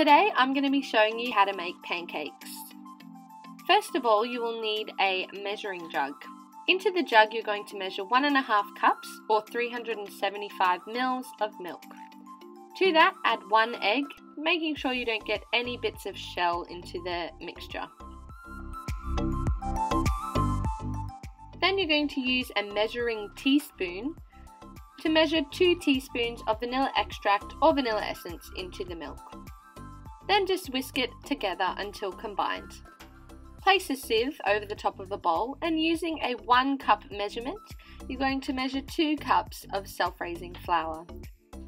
Today I'm going to be showing you how to make pancakes. First of all, you will need a measuring jug. Into the jug you're going to measure one and a half cups or 375 mils of milk. To that add one egg, making sure you don't get any bits of shell into the mixture. Then you're going to use a measuring teaspoon to measure 2 teaspoons of vanilla extract or vanilla essence into the milk. Then just whisk it together until combined. Place a sieve over the top of the bowl and using a 1 cup measurement, you're going to measure 2 cups of self-raising flour.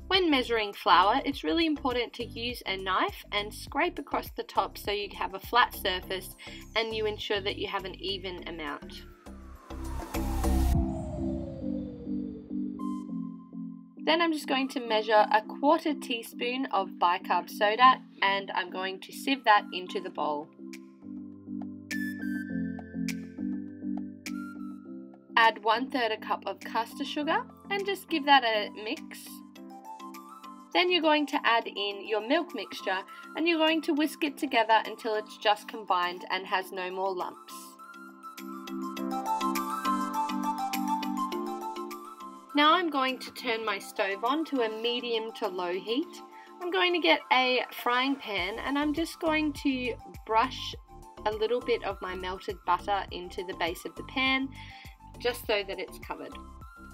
When measuring flour, it's really important to use a knife and scrape across the top so you have a flat surface and you ensure that you have an even amount. Then I'm just going to measure a quarter teaspoon of bicarb soda and I'm going to sieve that into the bowl. Add one third a cup of caster sugar and just give that a mix. Then you're going to add in your milk mixture and you're going to whisk it together until it's just combined and has no more lumps. Now I'm going to turn my stove on to a medium to low heat. I'm going to get a frying pan and I'm just going to brush a little bit of my melted butter into the base of the pan just so that it's covered.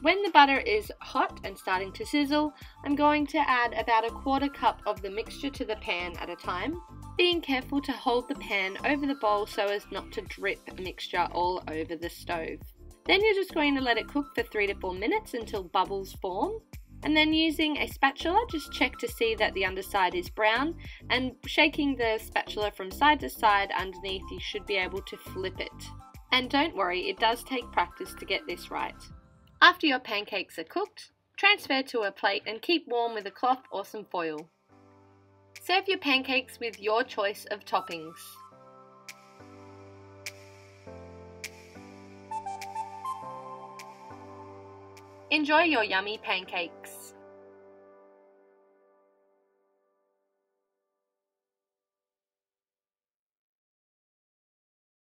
When the butter is hot and starting to sizzle, I'm going to add about a quarter cup of the mixture to the pan at a time, being careful to hold the pan over the bowl so as not to drip mixture all over the stove. Then you're just going to let it cook for 3 to 4 minutes until bubbles form. And then using a spatula, just check to see that the underside is brown and shaking the spatula from side to side underneath, you should be able to flip it. And don't worry, it does take practice to get this right. After your pancakes are cooked, transfer to a plate and keep warm with a cloth or some foil. Serve your pancakes with your choice of toppings. Enjoy your yummy pancakes.